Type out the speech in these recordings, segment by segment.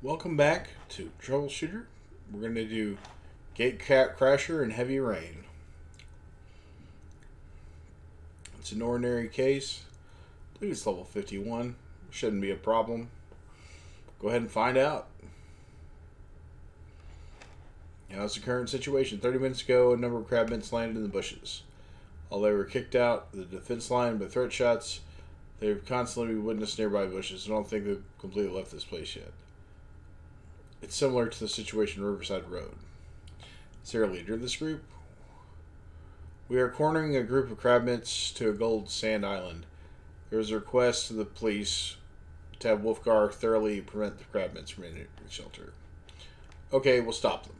Welcome back to Troubleshooter. We're going to do Gatecrasher and Heavy Rain. It's an ordinary case. I believe it's level 51. Shouldn't be a problem. Go ahead and find out. Now, it's the current situation. 30 minutes ago, a number of crabmints landed in the bushes. While they were kicked out the defense line by threat shots, they've constantly witnessed nearby bushes. I don't think they've completely left this place yet. It's similar to the situation on Riverside Road. Sarah leader of this group. We are cornering a group of crabmints to a gold sand island. There is a request to the police to have Wolfgar thoroughly prevent the crabmints from entering the shelter. Okay, we'll stop them.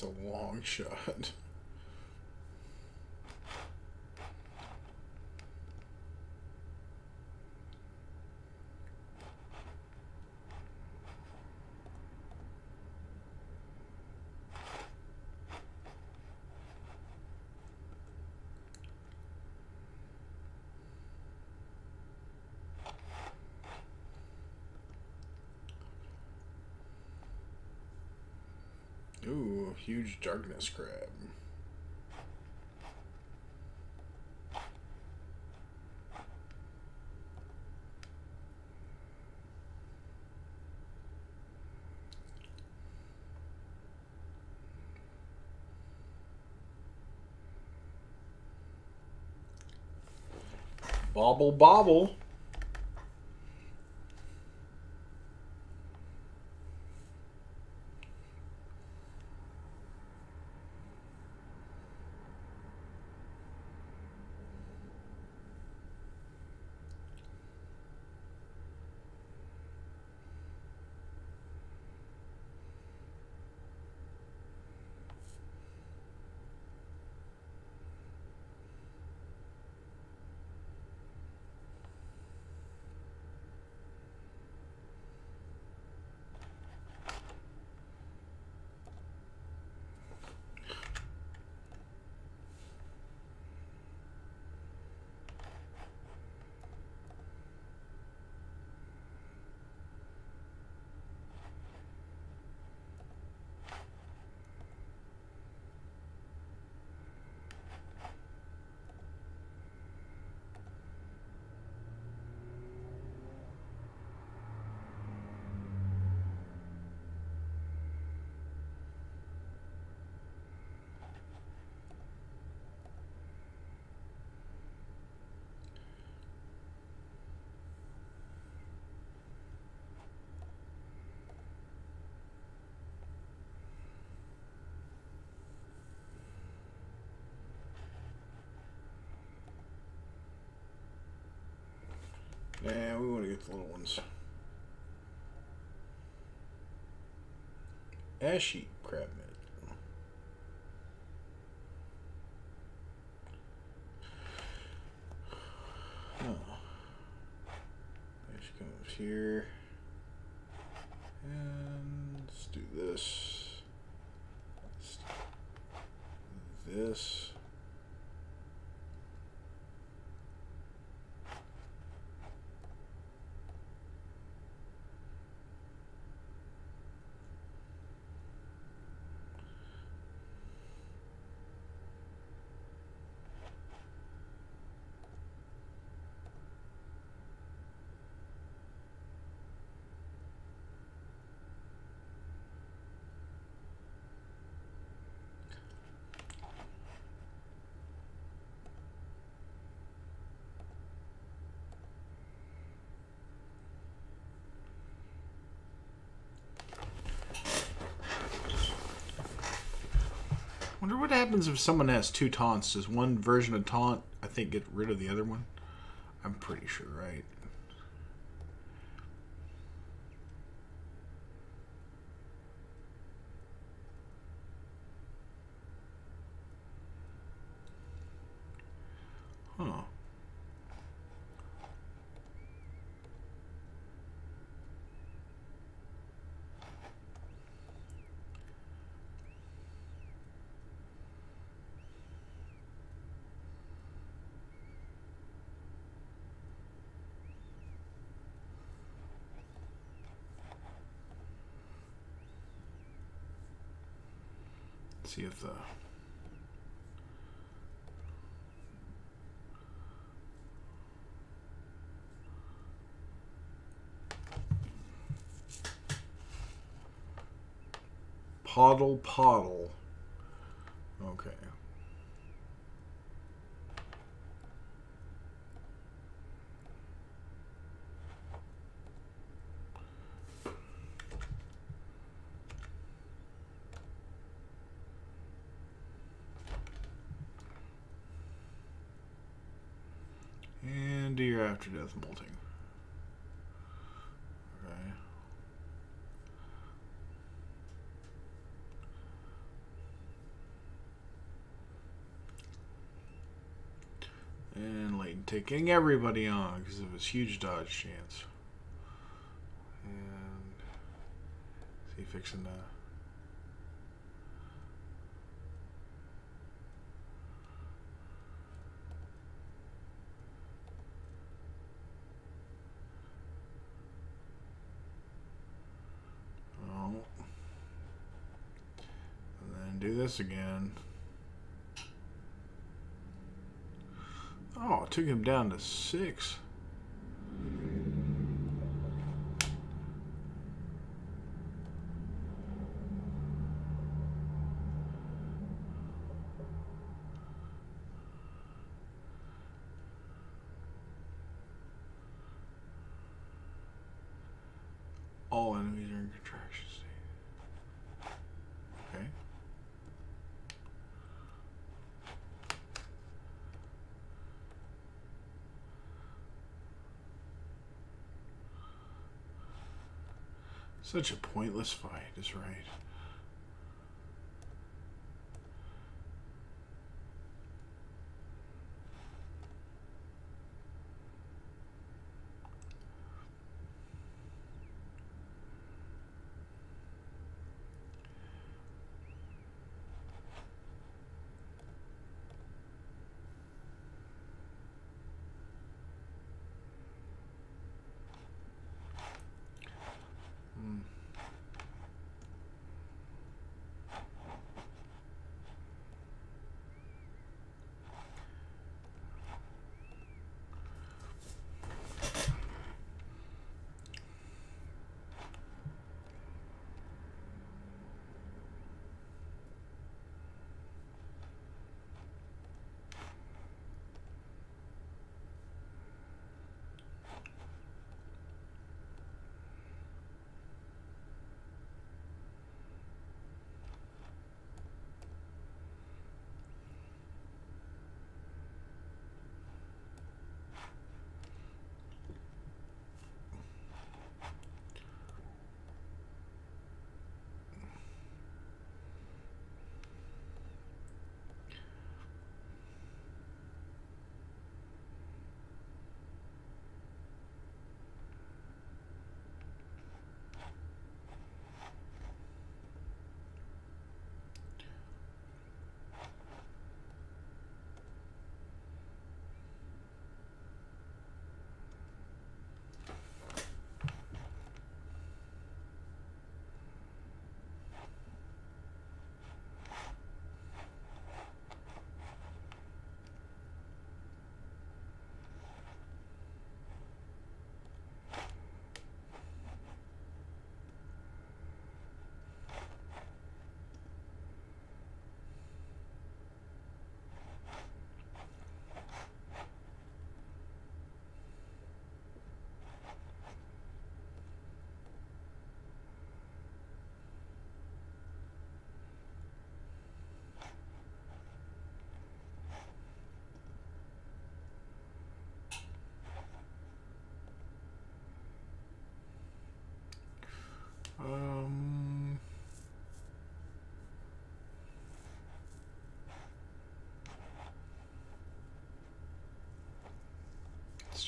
It's a long shot. huge darkness crab. Bobble bobble. Yeah, we want to get the little ones. Ashy crab meat. There she comes here. And let's do this. Let's do this. Wonder what happens if someone has two taunts. Does one version of taunt, I think, get rid of the other one? I'm pretty sure, right? Huh. See if the Poddle Poddle. Okay. And do your after death molting. Okay. And Leighton taking everybody on because of his huge dodge chance. And is he fixing to Oh. And then do this again. Oh, took him down to six. All enemies are in contraction state. Okay. Such a pointless fight is right.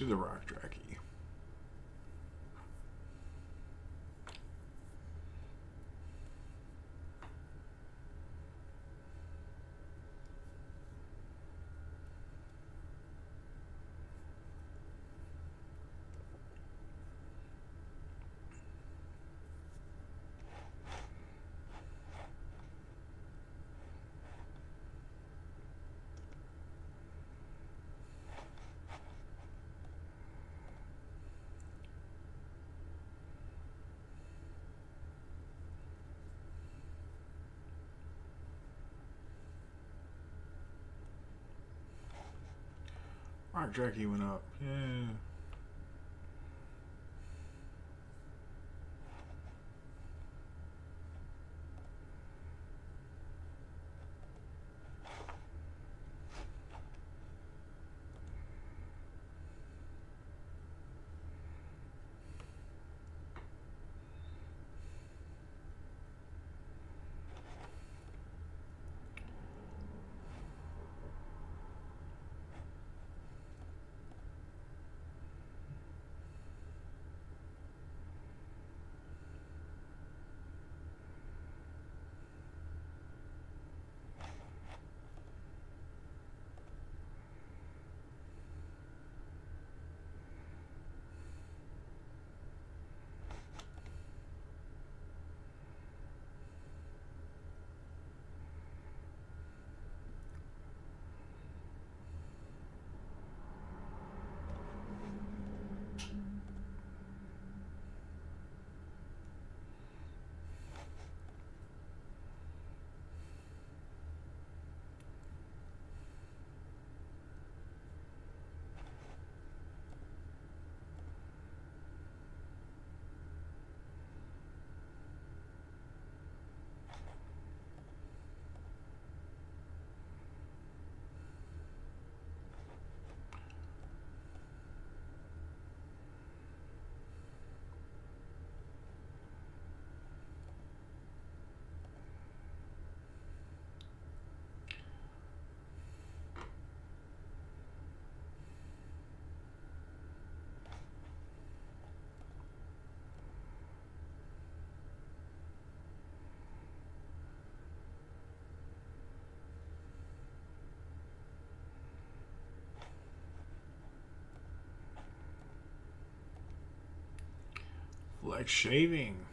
Do the rock dracky. Rock dracky went up. Yeah. Like shaving.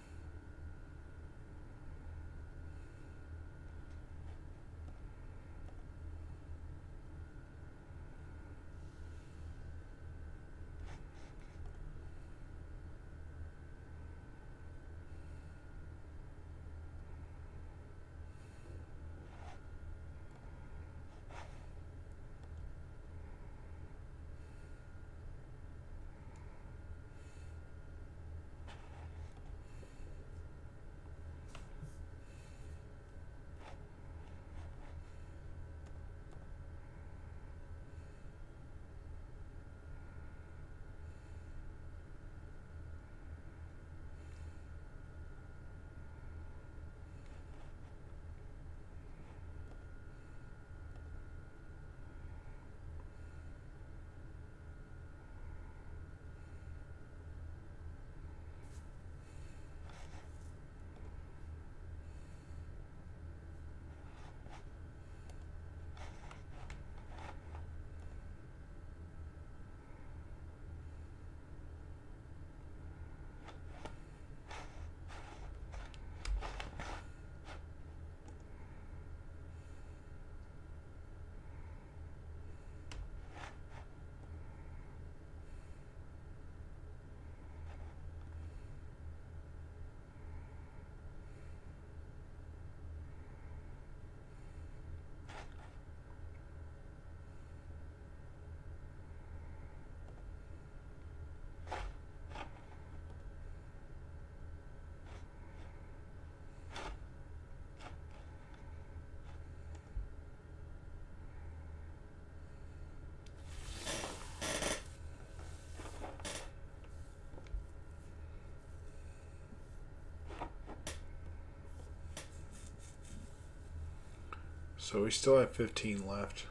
So we still have 15 left.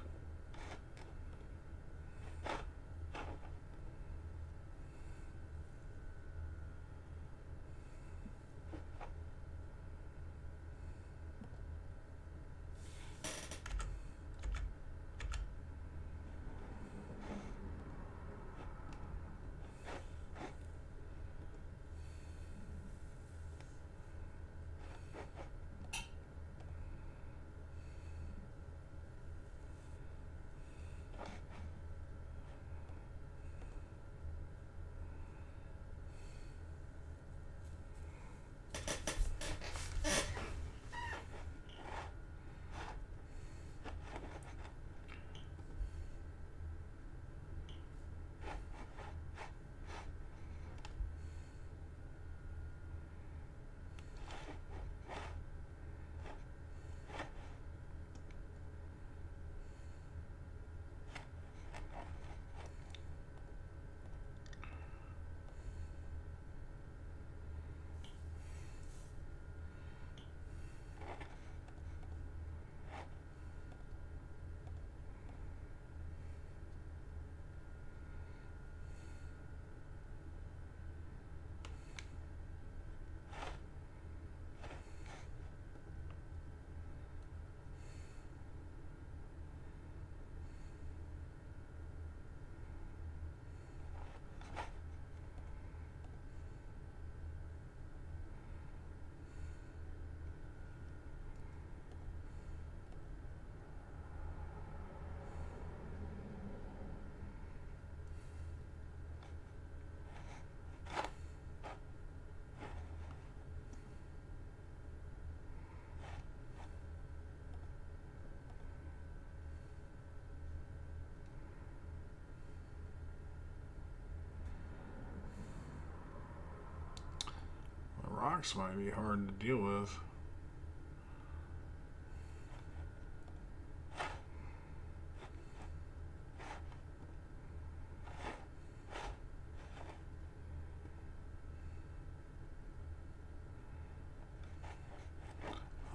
Might be hard to deal with.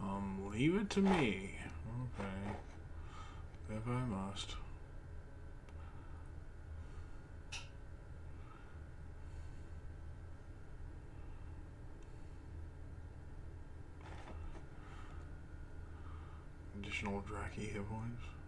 Um, leave it to me. Okay. If I must. Additional Draki hit points.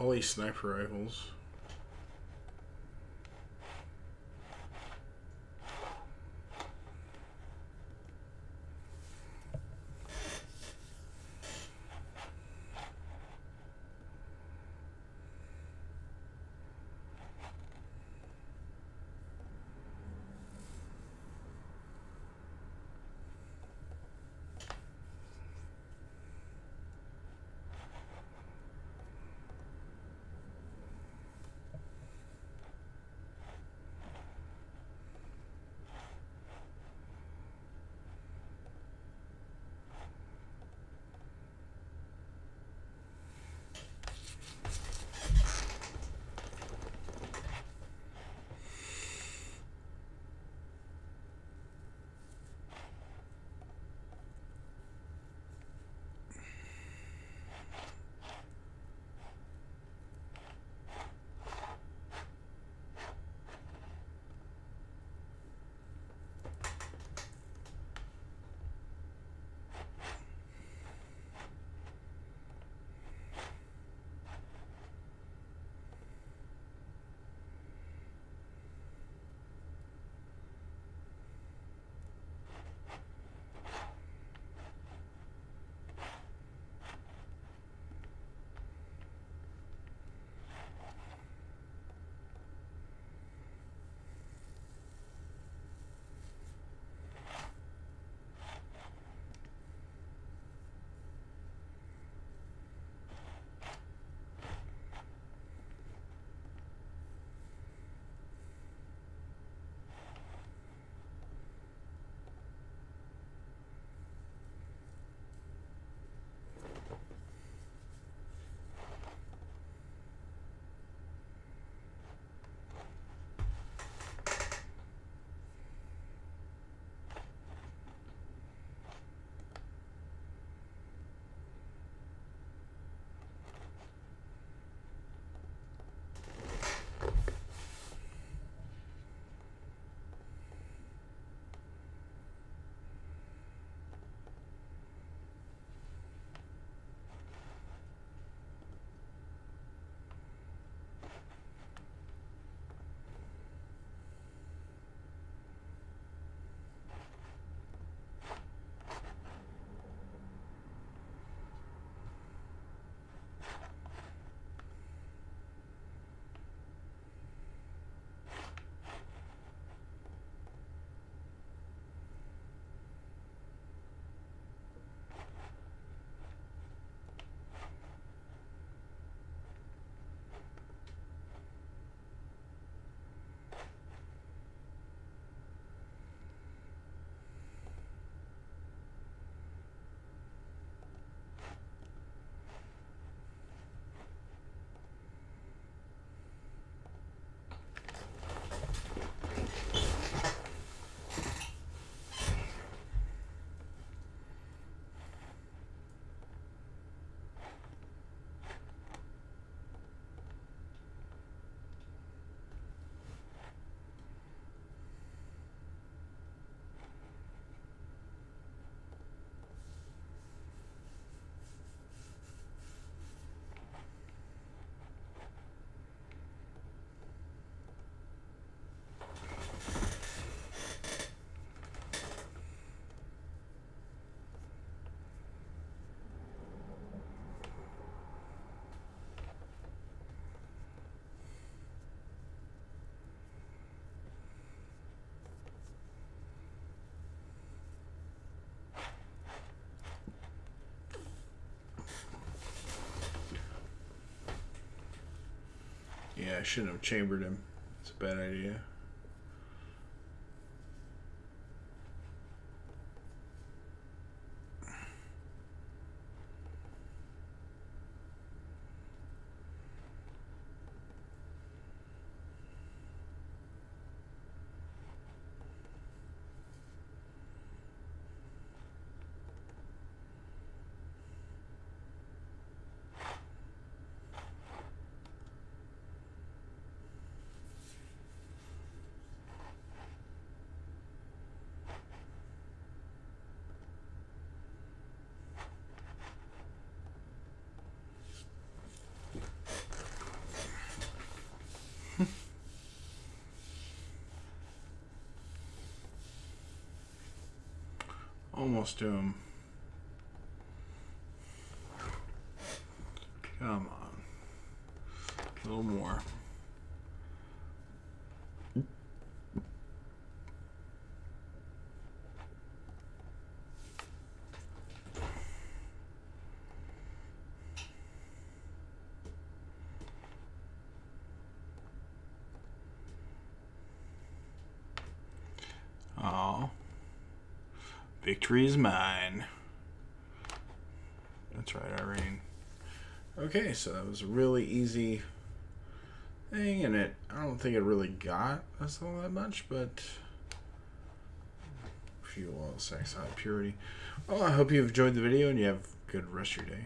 All these sniper rifles. Yeah, I shouldn't have chambered him. It's a bad idea. Almost to him. Come on. A little more. Oh. Is mine. That's right, Irene. Okay, so that was a really easy thing, and it I don't think it really got us all that much, but fuel oil, sex, high purity. Well, I hope you've enjoyed the video and you have a good rest of your day.